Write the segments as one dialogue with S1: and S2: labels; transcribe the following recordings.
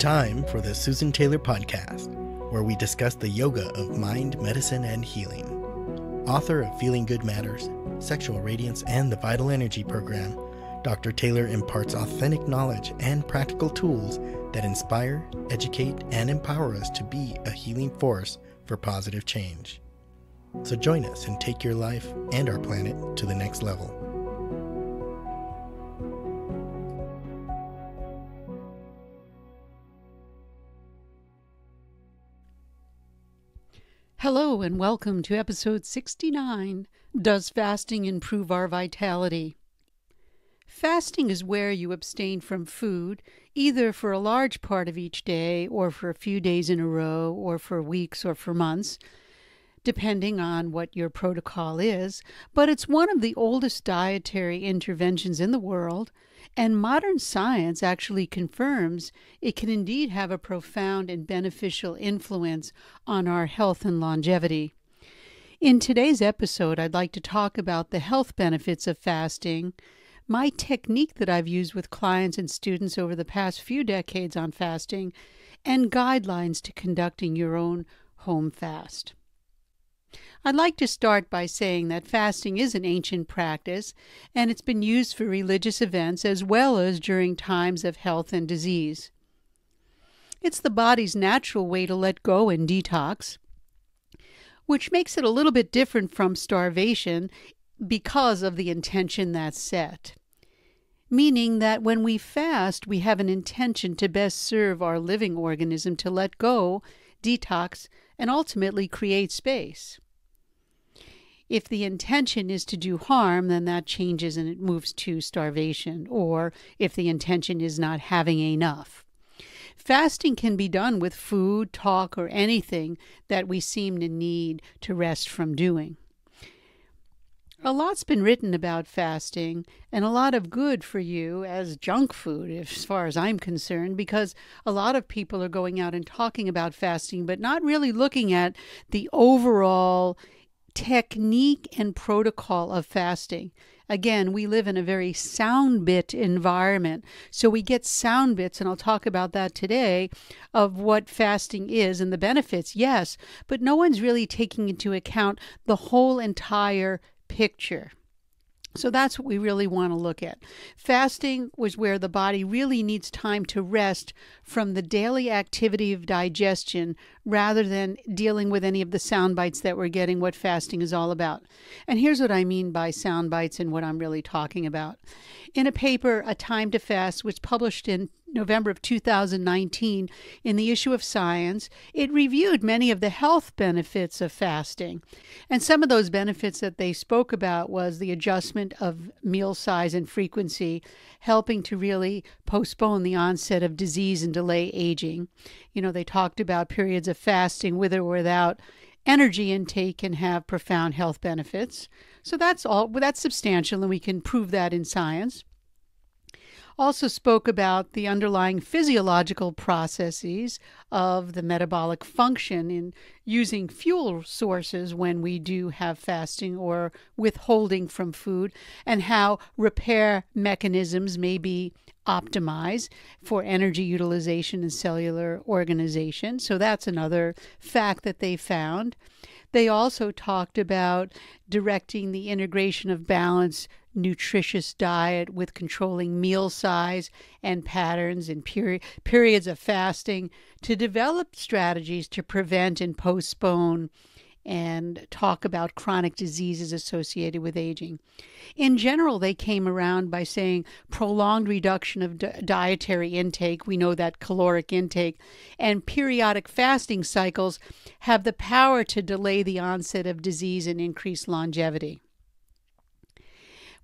S1: time for the Susan Taylor Podcast, where we discuss the yoga of mind, medicine, and healing. Author of Feeling Good Matters, Sexual Radiance, and the Vital Energy Program, Dr. Taylor imparts authentic knowledge and practical tools that inspire, educate, and empower us to be a healing force for positive change. So join us and take your life and our planet to the next level.
S2: Hello, and welcome to episode 69 Does Fasting Improve Our Vitality? Fasting is where you abstain from food, either for a large part of each day, or for a few days in a row, or for weeks, or for months, depending on what your protocol is. But it's one of the oldest dietary interventions in the world and modern science actually confirms it can indeed have a profound and beneficial influence on our health and longevity. In today's episode, I'd like to talk about the health benefits of fasting, my technique that I've used with clients and students over the past few decades on fasting, and guidelines to conducting your own home fast. I'd like to start by saying that fasting is an ancient practice and it's been used for religious events as well as during times of health and disease. It's the body's natural way to let go and detox, which makes it a little bit different from starvation because of the intention that's set. Meaning that when we fast, we have an intention to best serve our living organism to let go, detox, and ultimately create space. If the intention is to do harm, then that changes and it moves to starvation, or if the intention is not having enough. Fasting can be done with food, talk, or anything that we seem to need to rest from doing. A lot's been written about fasting, and a lot of good for you as junk food, as far as I'm concerned, because a lot of people are going out and talking about fasting, but not really looking at the overall technique and protocol of fasting. Again, we live in a very sound bit environment. So we get sound bits, and I'll talk about that today, of what fasting is and the benefits, yes, but no one's really taking into account the whole entire picture. So that's what we really want to look at. Fasting was where the body really needs time to rest from the daily activity of digestion rather than dealing with any of the sound bites that we're getting what fasting is all about. And here's what I mean by sound bites and what I'm really talking about. In a paper, A Time to Fast, which published in November of 2019 in the issue of Science, it reviewed many of the health benefits of fasting. And some of those benefits that they spoke about was the adjustment of meal size and frequency, helping to really postpone the onset of disease and delay aging. You know, they talked about periods of fasting with or without energy intake can have profound health benefits. So that's all that's substantial and we can prove that in science also spoke about the underlying physiological processes of the metabolic function in using fuel sources when we do have fasting or withholding from food, and how repair mechanisms may be optimized for energy utilization and cellular organization. So that's another fact that they found. They also talked about directing the integration of balance nutritious diet with controlling meal size and patterns and peri- periods of fasting to develop strategies to prevent and postpone and talk about chronic diseases associated with aging. In general, they came around by saying prolonged reduction of di- dietary intake, we know that caloric intake, and periodic fasting cycles have the power to delay the onset of disease and increase longevity.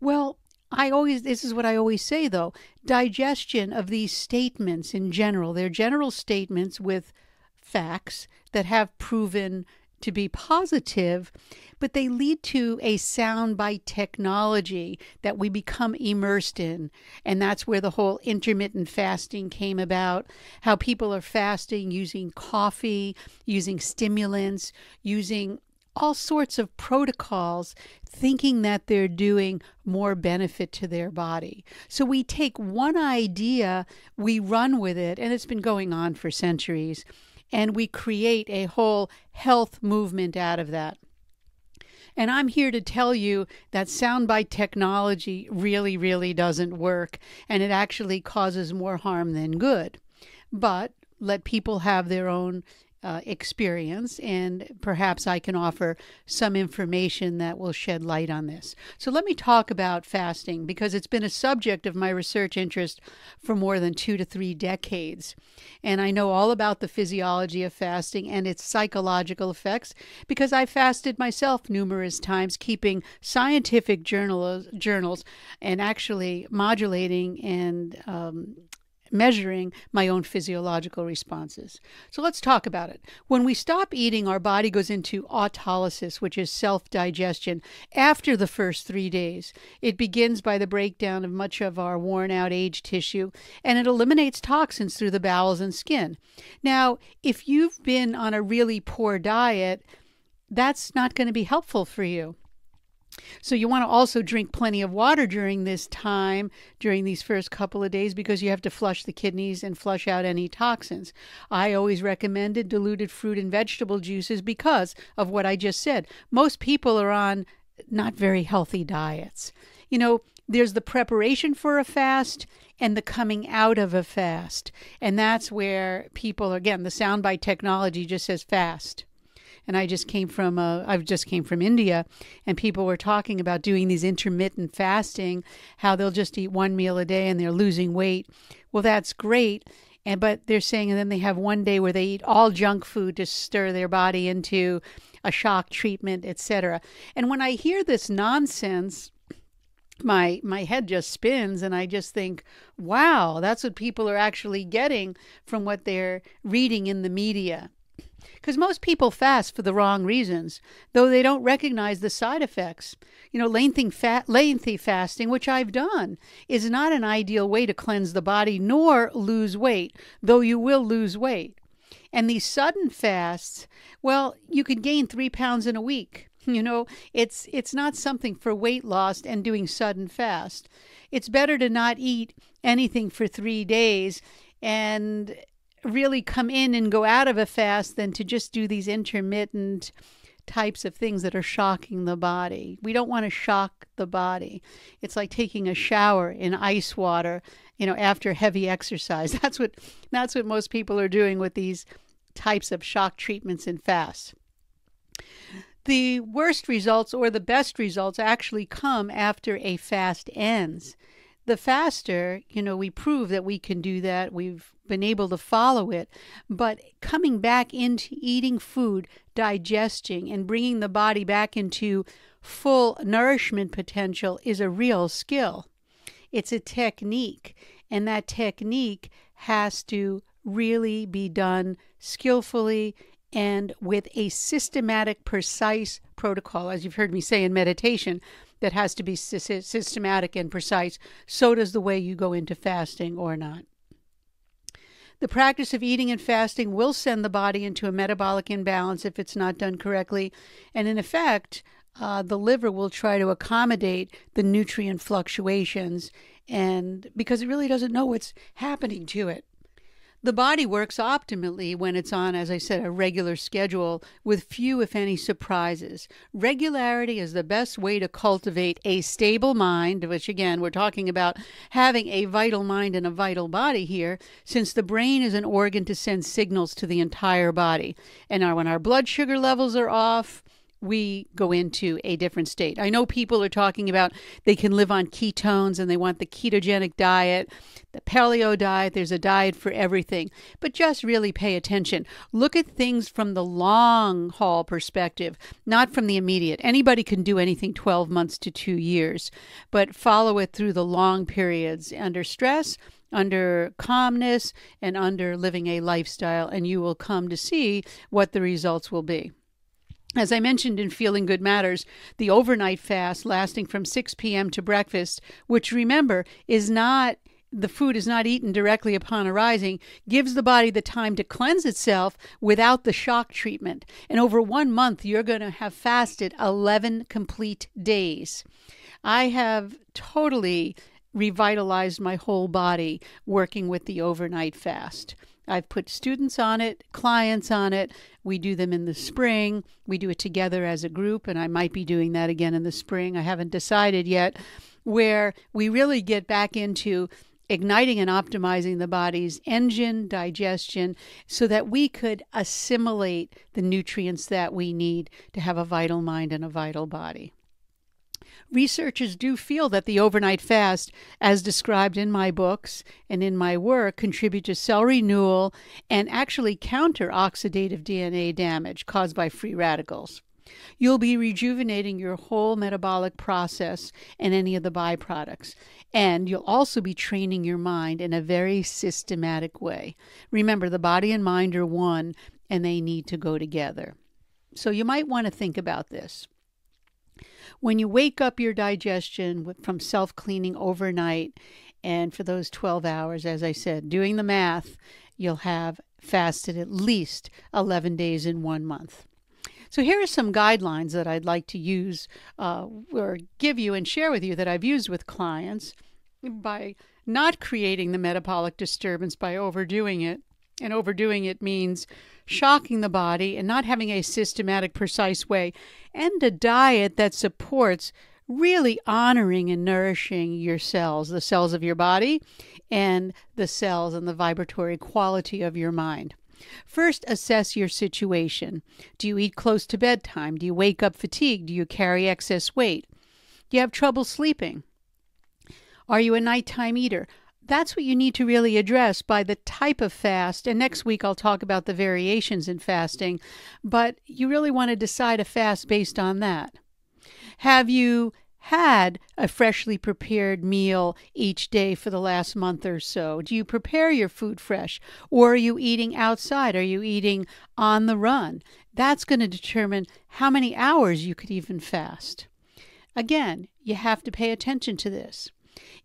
S2: Well, I always, this is what I always say though digestion of these statements in general, they're general statements with facts that have proven to be positive, but they lead to a soundbite technology that we become immersed in. And that's where the whole intermittent fasting came about. How people are fasting using coffee, using stimulants, using all sorts of protocols thinking that they're doing more benefit to their body. So we take one idea, we run with it, and it's been going on for centuries, and we create a whole health movement out of that. And I'm here to tell you that soundbite technology really, really doesn't work, and it actually causes more harm than good. But let people have their own uh, experience, and perhaps I can offer some information that will shed light on this. So, let me talk about fasting because it's been a subject of my research interest for more than two to three decades. And I know all about the physiology of fasting and its psychological effects because I fasted myself numerous times, keeping scientific journals, journals and actually modulating and um, measuring my own physiological responses. So let's talk about it. When we stop eating, our body goes into autolysis, which is self digestion, after the first three days. It begins by the breakdown of much of our worn out aged tissue and it eliminates toxins through the bowels and skin. Now, if you've been on a really poor diet, that's not going to be helpful for you. So you want to also drink plenty of water during this time, during these first couple of days, because you have to flush the kidneys and flush out any toxins. I always recommended diluted fruit and vegetable juices because of what I just said. Most people are on not very healthy diets. You know, there's the preparation for a fast and the coming out of a fast. And that's where people, again, the soundbite technology just says fast and I just came from uh, I just came from India, and people were talking about doing these intermittent fasting, how they'll just eat one meal a day and they're losing weight. Well, that's great. And but they're saying, and then they have one day where they eat all junk food to stir their body into a shock treatment, etc. And when I hear this nonsense, my my head just spins and I just think, wow, that's what people are actually getting from what they're reading in the media. Because most people fast for the wrong reasons, though they don't recognize the side effects. You know, lengthy, fat, lengthy fasting, which I've done, is not an ideal way to cleanse the body nor lose weight, though you will lose weight. And these sudden fasts, well, you could gain three pounds in a week. You know, it's it's not something for weight loss and doing sudden fast. It's better to not eat anything for three days and really come in and go out of a fast than to just do these intermittent types of things that are shocking the body. We don't want to shock the body. It's like taking a shower in ice water, you know, after heavy exercise. That's what that's what most people are doing with these types of shock treatments and fasts. The worst results or the best results actually come after a fast ends the faster, you know, we prove that we can do that. We've been able to follow it. But coming back into eating food, digesting, and bringing the body back into full nourishment potential is a real skill. It's a technique. And that technique has to really be done skillfully and with a systematic, precise protocol, as you've heard me say in meditation, that has to be systematic and precise. So does the way you go into fasting or not. The practice of eating and fasting will send the body into a metabolic imbalance if it's not done correctly. And in effect, uh, the liver will try to accommodate the nutrient fluctuations and because it really doesn't know what's happening to it. The body works optimally when it's on, as I said, a regular schedule with few, if any, surprises. Regularity is the best way to cultivate a stable mind, which again, we're talking about having a vital mind and a vital body here, since the brain is an organ to send signals to the entire body. And when our blood sugar levels are off, we go into a different state. I know people are talking about they can live on ketones and they want the ketogenic diet, the paleo diet. There's a diet for everything. But just really pay attention. Look at things from the long haul perspective, not from the immediate. Anybody can do anything 12 months to two years, but follow it through the long periods under stress under calmness and under living a lifestyle, and you will come to see what the results will be. As I mentioned in Feeling Good Matters, the overnight fast lasting from 6 p.m. to breakfast, which remember is not the food is not eaten directly upon arising, gives the body the time to cleanse itself without the shock treatment. And over one month, you're going to have fasted 11 complete days. I have totally revitalized my whole body working with the overnight fast. I've put students on it, clients on it. We do them in the spring. We do it together as a group, and I might be doing that again in the spring. I haven't decided yet, where we really get back into igniting and optimizing the body's engine, digestion, so that we could assimilate the nutrients that we need to have a vital mind and a vital body. Researchers do feel that the overnight fast, as described in my books and in my work, contribute to cell renewal and actually counter oxidative DNA damage caused by free radicals. You'll be rejuvenating your whole metabolic process and any of the byproducts. And you'll also be training your mind in a very systematic way. Remember, the body and mind are one, and they need to go together. So you might want to think about this. When you wake up your digestion from self cleaning overnight, and for those 12 hours, as I said, doing the math, you'll have fasted at least 11 days in one month. So, here are some guidelines that I'd like to use uh, or give you and share with you that I've used with clients by not creating the metabolic disturbance by overdoing it. And overdoing it means shocking the body and not having a systematic, precise way, and a diet that supports really honoring and nourishing your cells, the cells of your body, and the cells and the vibratory quality of your mind. First, assess your situation. Do you eat close to bedtime? Do you wake up fatigued? Do you carry excess weight? Do you have trouble sleeping? Are you a nighttime eater? That's what you need to really address by the type of fast. And next week I'll talk about the variations in fasting, but you really want to decide a fast based on that. Have you had a freshly prepared meal each day for the last month or so? Do you prepare your food fresh? Or are you eating outside? Are you eating on the run? That's going to determine how many hours you could even fast. Again, you have to pay attention to this.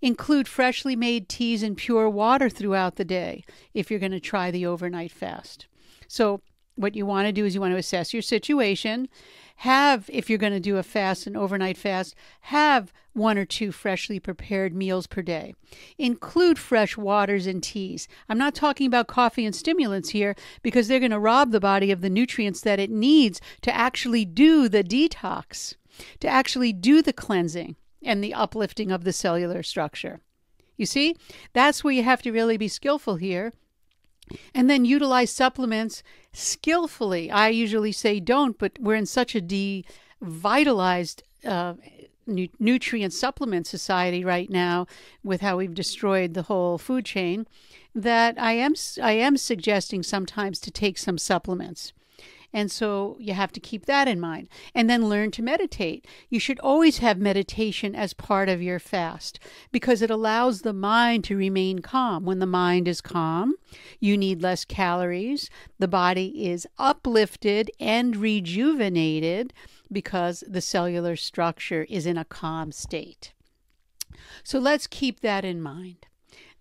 S2: Include freshly made teas and pure water throughout the day if you're going to try the overnight fast. So, what you want to do is you want to assess your situation. Have, if you're going to do a fast, an overnight fast, have one or two freshly prepared meals per day. Include fresh waters and teas. I'm not talking about coffee and stimulants here because they're going to rob the body of the nutrients that it needs to actually do the detox, to actually do the cleansing and the uplifting of the cellular structure. You see, that's where you have to really be skillful here. And then utilize supplements skillfully. I usually say don't, but we're in such a devitalized uh, nu- nutrient supplement society right now with how we've destroyed the whole food chain that I am I am suggesting sometimes to take some supplements. And so you have to keep that in mind. And then learn to meditate. You should always have meditation as part of your fast because it allows the mind to remain calm. When the mind is calm, you need less calories. The body is uplifted and rejuvenated because the cellular structure is in a calm state. So let's keep that in mind.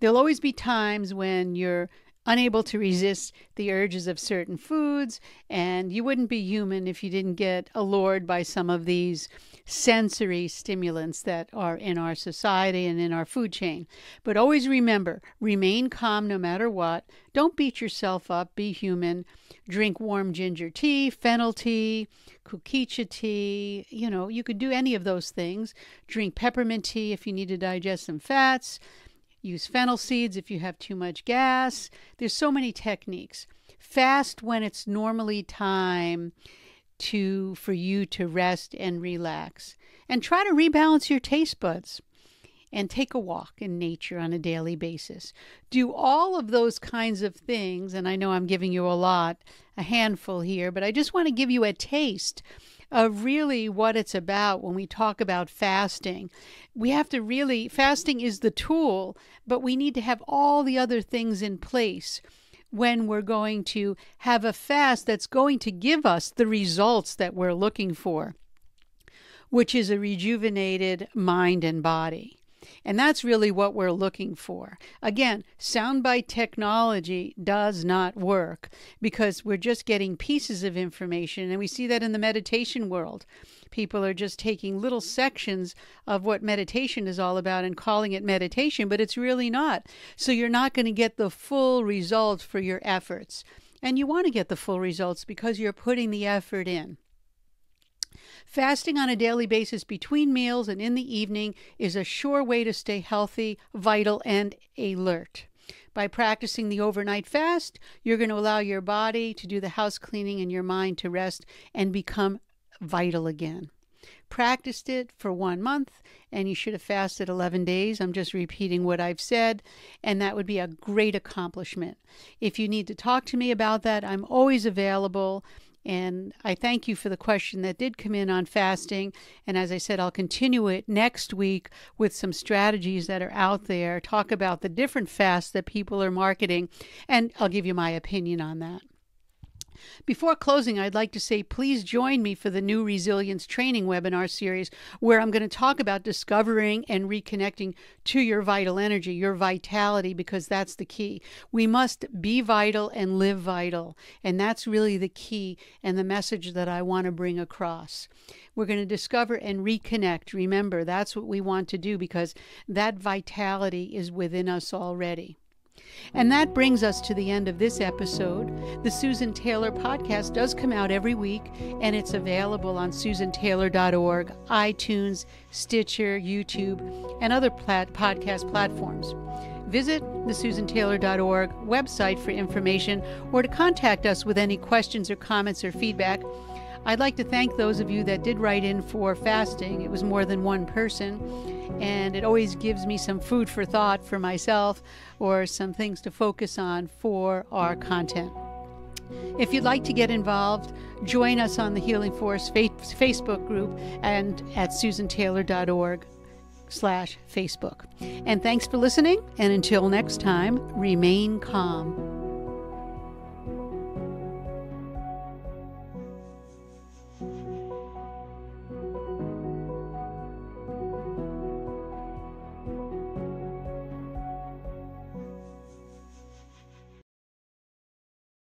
S2: There'll always be times when you're unable to resist the urges of certain foods, and you wouldn't be human if you didn't get allured by some of these sensory stimulants that are in our society and in our food chain. But always remember remain calm no matter what. Don't beat yourself up, be human. Drink warm ginger tea, fennel tea, kukicha tea. You know, you could do any of those things. Drink peppermint tea if you need to digest some fats Use fennel seeds if you have too much gas. There's so many techniques. Fast when it's normally time to for you to rest and relax. And try to rebalance your taste buds and take a walk in nature on a daily basis. Do all of those kinds of things, and I know I'm giving you a lot, a handful here, but I just want to give you a taste of really what it's about when we talk about fasting. We have to really, fasting is the tool, but we need to have all the other things in place when we're going to have a fast that's going to give us the results that we're looking for, which is a rejuvenated mind and body. And that's really what we're looking for. Again, soundbite technology does not work because we're just getting pieces of information. And we see that in the meditation world. People are just taking little sections of what meditation is all about and calling it meditation, but it's really not. So you're not going to get the full result for your efforts. And you want to get the full results because you're putting the effort in. Fasting on a daily basis between meals and in the evening is a sure way to stay healthy, vital, and alert. By practicing the overnight fast, you're going to allow your body to do the house cleaning and your mind to rest and become vital again. Practiced it for one month, and you should have fasted 11 days. I'm just repeating what I've said, and that would be a great accomplishment. If you need to talk to me about that, I'm always available. And I thank you for the question that did come in on fasting. And as I said, I'll continue it next week with some strategies that are out there, talk about the different fasts that people are marketing, and I'll give you my opinion on that. Before closing, I'd like to say please join me for the new Resilience Training webinar series, where I'm going to talk about discovering and reconnecting to your vital energy, your vitality, because that's the key. We must be vital and live vital. And that's really the key and the message that I want to bring across. We're going to discover and reconnect. Remember, that's what we want to do because that vitality is within us already. And that brings us to the end of this episode. The Susan Taylor podcast does come out every week, and it's available on susantaylor.org, iTunes, Stitcher, YouTube, and other plat- podcast platforms. Visit the susantaylor.org website for information or to contact us with any questions or comments or feedback. I'd like to thank those of you that did write in for fasting. It was more than one person, and it always gives me some food for thought for myself or some things to focus on for our content. If you'd like to get involved, join us on the Healing Force Facebook group and at susantaylor.org slash Facebook. And thanks for listening, and until next time, remain calm.